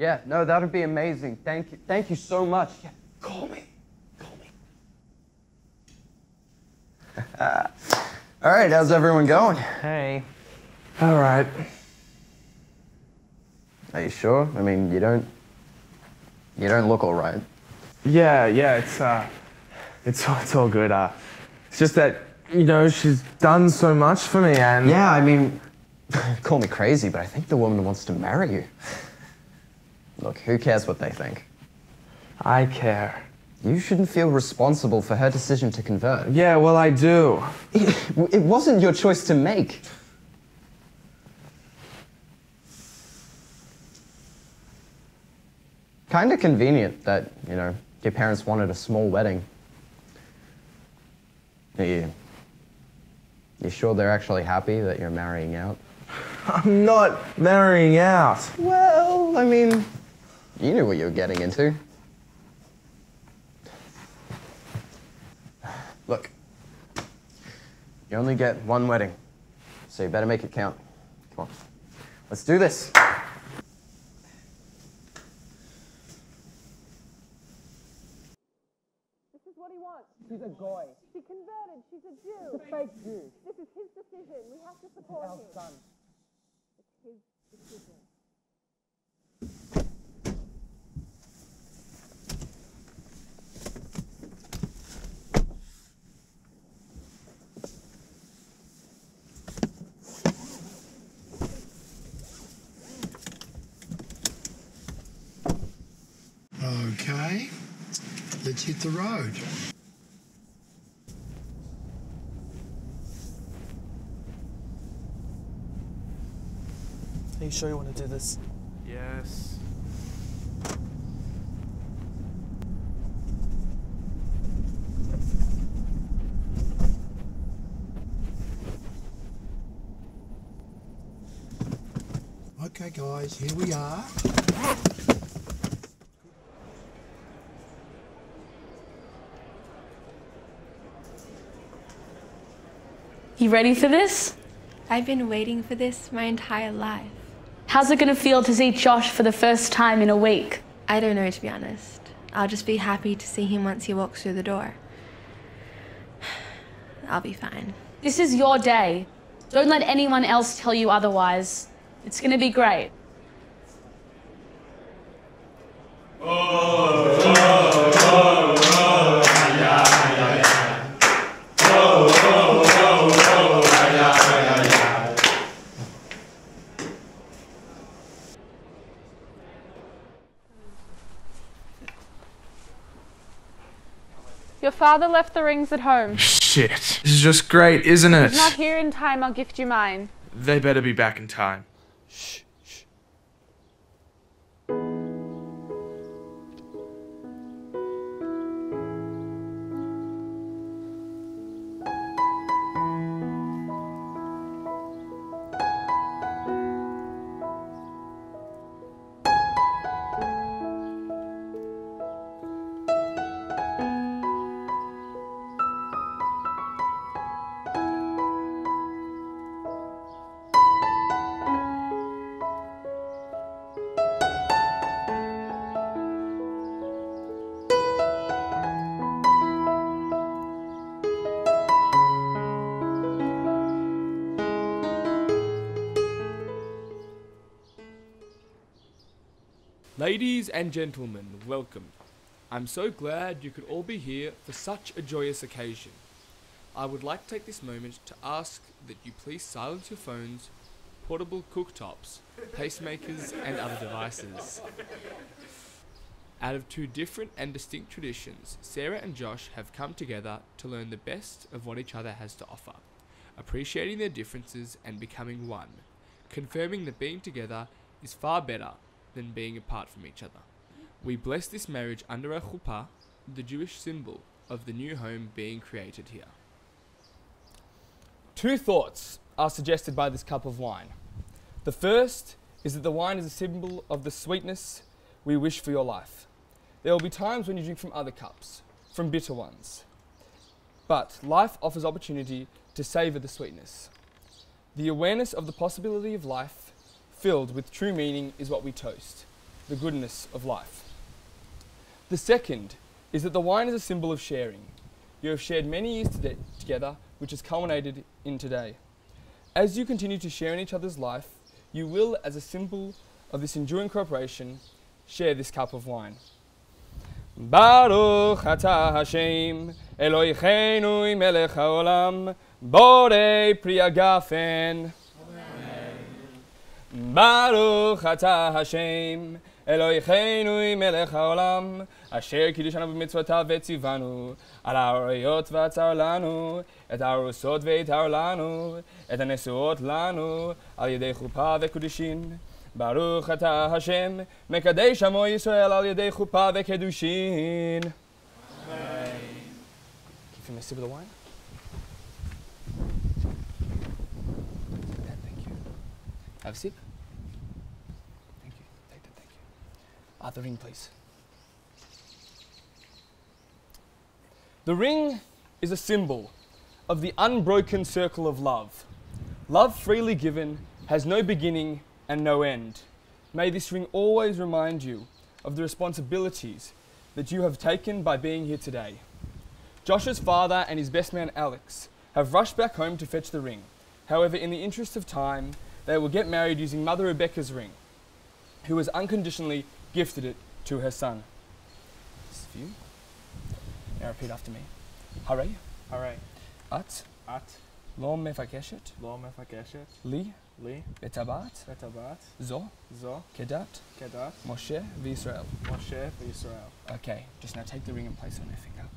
Yeah, no, that would be amazing. Thank you. Thank you so much. Yeah, call me. Call me. All right, how's everyone going? Hey. All right. Are you sure? I mean, you don't. You don't look all right. Yeah, yeah, it's uh, it's it's all good. Uh, it's just that you know she's done so much for me, and Yeah, I mean, call me crazy, but I think the woman wants to marry you. Look, who cares what they think? I care. You shouldn't feel responsible for her decision to convert. Yeah, well, I do. It wasn't your choice to make. Kind of convenient that, you know, your parents wanted a small wedding. Are you, you sure they're actually happy that you're marrying out? I'm not marrying out. Well, I mean, you knew what you were getting into. Look, you only get one wedding, so you better make it count. Come on, let's do this. This is what he wants. She's a goy. She converted. She's a Jew. She's a fake Jew. This is his decision. We have to support him. Son. It's his decision. Okay, let's hit the road. Are you sure you want to do this? Yes. Okay, guys, here we are. You ready for this? I've been waiting for this my entire life. How's it gonna feel to see Josh for the first time in a week? I don't know, to be honest. I'll just be happy to see him once he walks through the door. I'll be fine. This is your day. Don't let anyone else tell you otherwise. It's gonna be great. Oh. Your father left the rings at home. Shit. This is just great, isn't it? He's not here in time. I'll gift you mine. They better be back in time. Ladies and gentlemen, welcome. I'm so glad you could all be here for such a joyous occasion. I would like to take this moment to ask that you please silence your phones, portable cooktops, pacemakers, and other devices. Out of two different and distinct traditions, Sarah and Josh have come together to learn the best of what each other has to offer, appreciating their differences and becoming one, confirming that being together is far better than being apart from each other. We bless this marriage under a chuppah, the Jewish symbol of the new home being created here. Two thoughts are suggested by this cup of wine. The first is that the wine is a symbol of the sweetness we wish for your life. There will be times when you drink from other cups, from bitter ones. But life offers opportunity to savor the sweetness. The awareness of the possibility of life filled with true meaning is what we toast. the goodness of life. The second is that the wine is a symbol of sharing. You have shared many years to together, which has culminated in today. As you continue to share in each other's life, you will, as a symbol of this enduring cooperation, share this cup of wine. Baruch atah Hashem, Elohichenu melech haolam, borei pri agafen. Baruch atah Hashem, אלוהיכנו מלך העולם, אשר קידשנו במצוותיו וציוונו, על האריות ועצר לנו, את הארוסות ויתר לנו, את הנשואות לנו, על ידי חופה וקודשין. ברוך אתה השם, מקדש עמו ישראל על ידי חופה וקידושין. Give him a sip of the wine. Have a sip. Thank you. That, thank you. The ring, please. The ring is a symbol of the unbroken circle of love. Love freely given has no beginning and no end. May this ring always remind you of the responsibilities that you have taken by being here today. Josh's father and his best man Alex have rushed back home to fetch the ring. However, in the interest of time, they will get married using Mother Rebecca's ring, who has unconditionally gifted it to her son. This is you. Now repeat after me. Harei. Harei. At. At. Lom mefakeshet. Lom mefakeshet. Li. Li. Betabat. Betabat. Zo. Zo. Kedat. Kedat. Moshe v'Israel. Moshe v'Israel. Okay, just now take the ring and place it on your finger.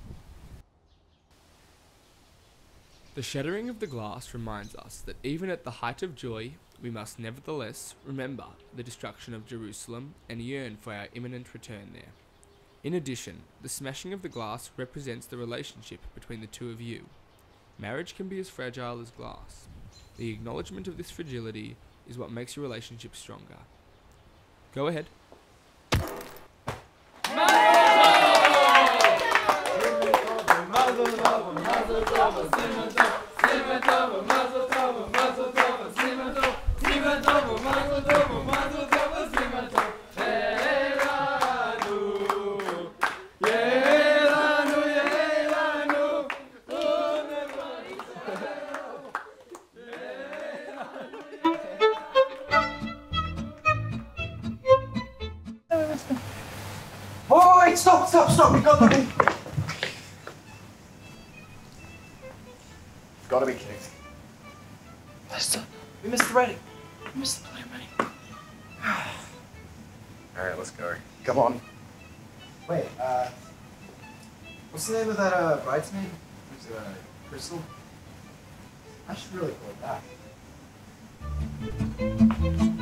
The shattering of the glass reminds us that even at the height of joy, we must nevertheless remember the destruction of Jerusalem and yearn for our imminent return there. In addition, the smashing of the glass represents the relationship between the two of you. Marriage can be as fragile as glass. The acknowledgement of this fragility is what makes your relationship stronger. Go ahead. Oh, wait, Oh, stop, stop, stop. You've got the ring. You've got to be kidding. Lester, we missed the wedding. We missed the bloody wedding. All right, let's go. Come on. Wait, uh, what's the name of that uh, bridesmaid? Who's uh, Crystal? I should really call her back.